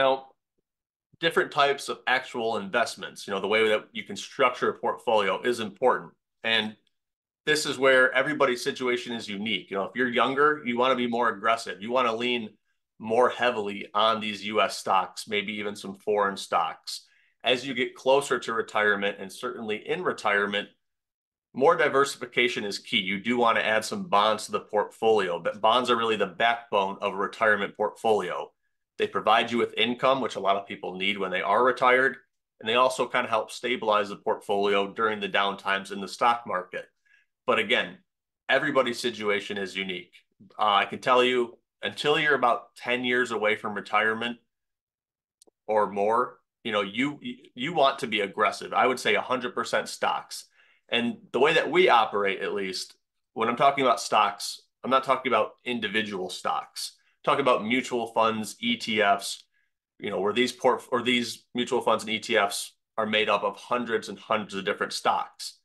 Now, different types of actual investments, you know, the way that you can structure a portfolio is important. And this is where everybody's situation is unique. You know, if you're younger, you want to be more aggressive. You want to lean more heavily on these US stocks, maybe even some foreign stocks. As you get closer to retirement and certainly in retirement, more diversification is key. You do want to add some bonds to the portfolio, but bonds are really the backbone of a retirement portfolio. They provide you with income, which a lot of people need when they are retired, and they also kind of help stabilize the portfolio during the downtimes in the stock market. But again, everybody's situation is unique. Uh, I can tell you until you're about 10 years away from retirement or more, you know, you you want to be aggressive. I would say 100% stocks. And the way that we operate, at least, when I'm talking about stocks, I'm not talking about individual stocks. Talking about mutual funds, ETFs, you know, where these port or these mutual funds and ETFs are made up of hundreds and hundreds of different stocks.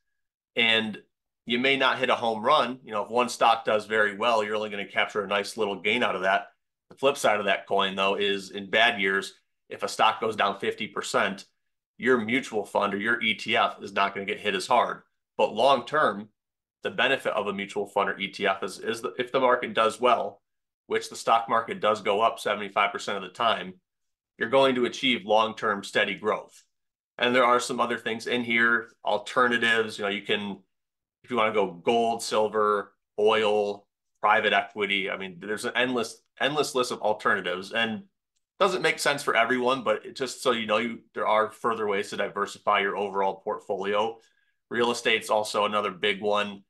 And you may not hit a home run. You know, if one stock does very well, you're only going to capture a nice little gain out of that. The flip side of that coin, though, is in bad years, if a stock goes down 50%, your mutual fund or your ETF is not going to get hit as hard. But long term, the benefit of a mutual fund or ETF is, is that if the market does well, which the stock market does go up 75% of the time, you're going to achieve long term steady growth. And there are some other things in here, alternatives. You know, you can if you want to go gold, silver, oil, private equity, I mean, there's an endless endless list of alternatives and doesn't make sense for everyone, but just so you know, you there are further ways to diversify your overall portfolio. Real estate's also another big one.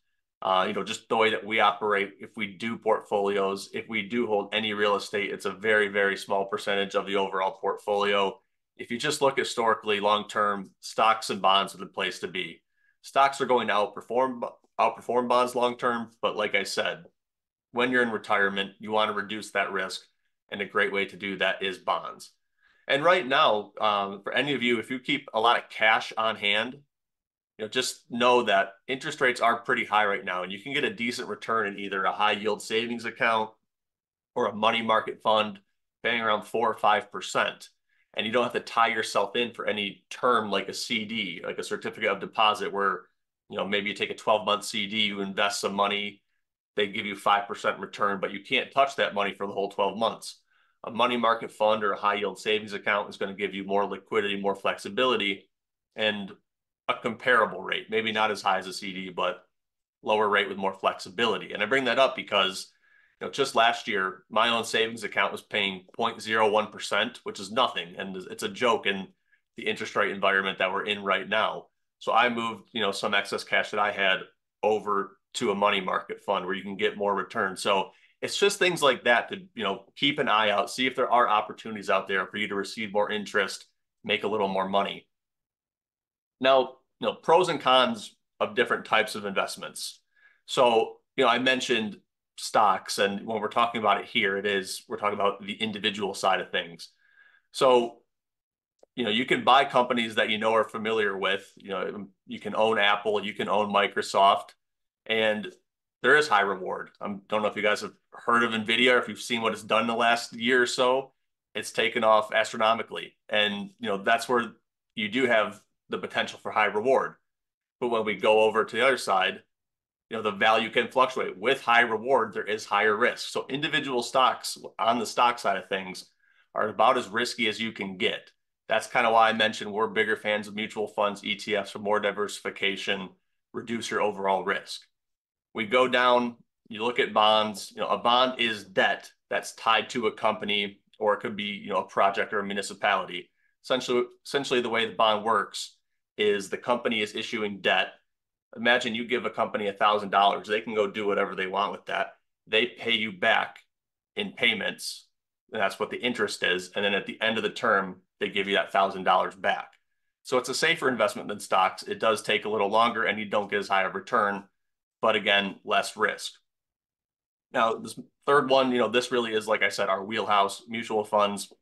Uh, you know, just the way that we operate, if we do portfolios, if we do hold any real estate, it's a very, very small percentage of the overall portfolio. If you just look historically, long term, stocks and bonds are the place to be stocks are going to outperform outperform bonds long term. But like I said, when you're in retirement, you want to reduce that risk, and a great way to do that is bonds. And right now, um, for any of you, if you keep a lot of cash on hand, you know, just know that interest rates are pretty high right now, and you can get a decent return in either a high yield savings account or a money market fund, paying around four or five percent and you don't have to tie yourself in for any term like a CD, like a certificate of deposit, where you know maybe you take a 12 month CD, you invest some money, they give you five percent return, but you can't touch that money for the whole 12 months. A money market fund or a high yield savings account is going to give you more liquidity, more flexibility, and a comparable rate. Maybe not as high as a CD, but lower rate with more flexibility. And I bring that up because you know, just last year, my own savings account was paying 0.01%, which is nothing. And it's a joke in the interest rate environment that we're in right now. So I moved, you know, some excess cash that I had over to a money market fund where you can get more return. So it's just things like that to, you know, keep an eye out, see if there are opportunities out there for you to receive more interest, make a little more money. Now, you know, pros and cons of different types of investments. So, you know, I mentioned stocks. And when we're talking about it here, it is, we're talking about the individual side of things. So, you know, you can buy companies that you know are familiar with. You know, um, you can own Apple, you can own Microsoft, and there is high reward. I don't know if you guys have heard of Nvidia, or if you've seen what it's done in the last year or so. It's taken off astronomically, and you know that's where you do have the potential for high reward. But when we go over to the other side, you know the value can fluctuate. With high reward there is higher risk. So individual stocks on the stock side of things are about as risky as you can get. That's kind of why i mentioned we're bigger fans of mutual funds etfs for more diversification reduce your overall risk. We go down you look at bonds you know a bond is debt that's tied to a company or it could be you know a project or a municipality. Essentially essentially the way the bond works is the company is issuing debt. Imagine you give a company a thousand dollars they can go do whatever they want with that. They pay you back in payments and that's what the interest is and then at the end of the term they give you that thousand dollars back. So it's a safer investment than stocks. It does take a little longer and you don't get as high a return but again less risk. Now this third one you know this really is like i said our wheelhouse mutual funds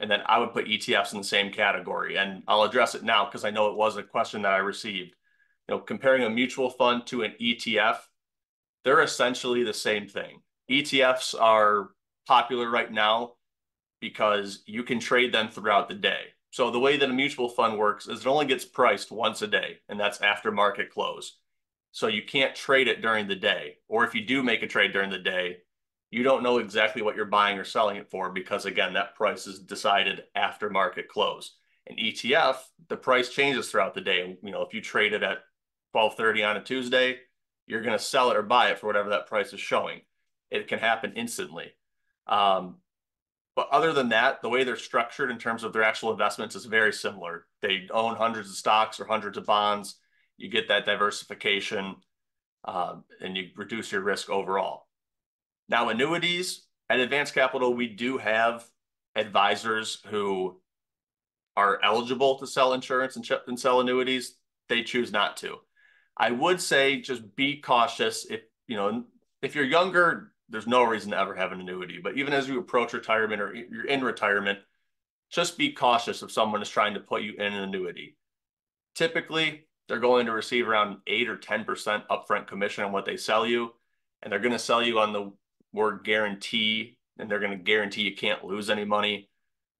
and then i would put etfs in the same category and i'll address it now because i know it was a question that i received you know, comparing a mutual fund to an ETF, they're essentially the same thing. ETFs are popular right now because you can trade them throughout the day. So the way that a mutual fund works is it only gets priced once a day, and that's after market close. So you can't trade it during the day. Or if you do make a trade during the day, you don't know exactly what you're buying or selling it for because again, that price is decided after market close. An ETF, the price changes throughout the day. You know, if you trade it at 12:30 on a Tuesday, you're going to sell it or buy it for whatever that price is showing. It can happen instantly. Um, but other than that, the way they're structured in terms of their actual investments is very similar. They own hundreds of stocks or hundreds of bonds. You get that diversification um, and you reduce your risk overall. Now, annuities at Advanced Capital, we do have advisors who are eligible to sell insurance and, and sell annuities. They choose not to. I would say just be cautious if you know if you're younger, there's no reason to ever have an annuity. But even as you approach retirement or you're in retirement, just be cautious if someone is trying to put you in an annuity. Typically, they're going to receive around eight or 10% upfront commission on what they sell you. And they're going to sell you on the word guarantee, and they're going to guarantee you can't lose any money.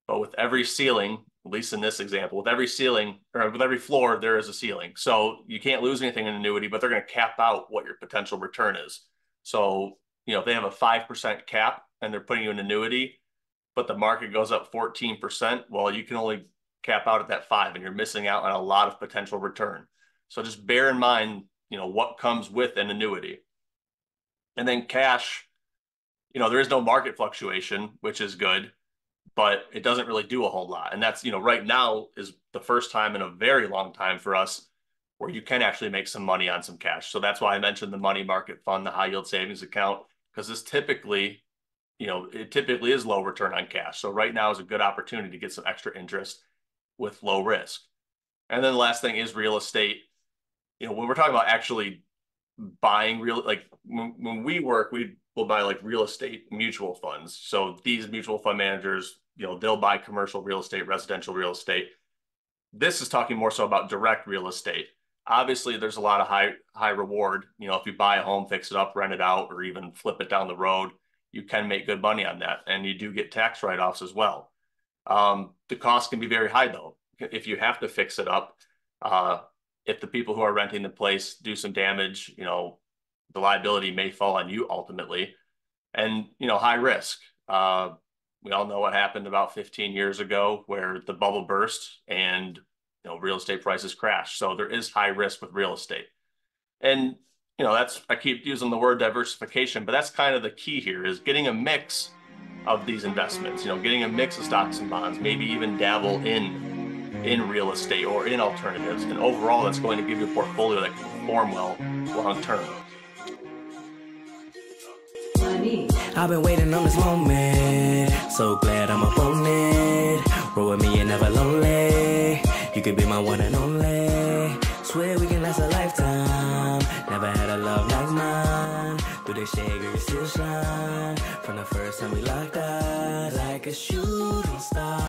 But with every ceiling, at least in this example, with every ceiling or with every floor, there is a ceiling. So you can't lose anything in annuity, but they're going to cap out what your potential return is. So you know, if they have a 5% cap and they're putting you in annuity, but the market goes up 14%, well, you can only cap out at that five and you're missing out on a lot of potential return. So just bear in mind, you know, what comes with an annuity. And then cash, you know, there is no market fluctuation, which is good, but it doesn't really do a whole lot. And that's, you know, right now is the first time in a very long time for us where you can actually make some money on some cash. So that's why I mentioned the money market fund, the high yield savings account because this typically, you know, it typically is low return on cash. So right now is a good opportunity to get some extra interest with low risk. And then the last thing is real estate. You know, when we're talking about actually buying real, like when, when we work, we will buy like real estate mutual funds. So these mutual fund managers, you know, they'll buy commercial real estate, residential real estate. This is talking more so about direct real estate obviously there's a lot of high high reward you know if you buy a home fix it up rent it out or even flip it down the road you can make good money on that and you do get tax write-offs as well um, the cost can be very high though if you have to fix it up uh, if the people who are renting the place do some damage you know the liability may fall on you ultimately and you know high risk uh, we all know what happened about 15 years ago where the bubble burst and you know, real estate prices crash. So there is high risk with real estate. And, you know, that's, I keep using the word diversification, but that's kind of the key here is getting a mix of these investments, you know, getting a mix of stocks and bonds, maybe even dabble in in real estate or in alternatives. And overall, that's going to give you a portfolio that can perform well long term. I've been waiting on this moment. So glad I'm. Roll with me never lonely. You could be my one and only. Swear we can last a lifetime. Never had a love like mine. Through the shade, still shine. From the first time we locked eyes, like a shooting star.